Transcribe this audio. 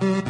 thank you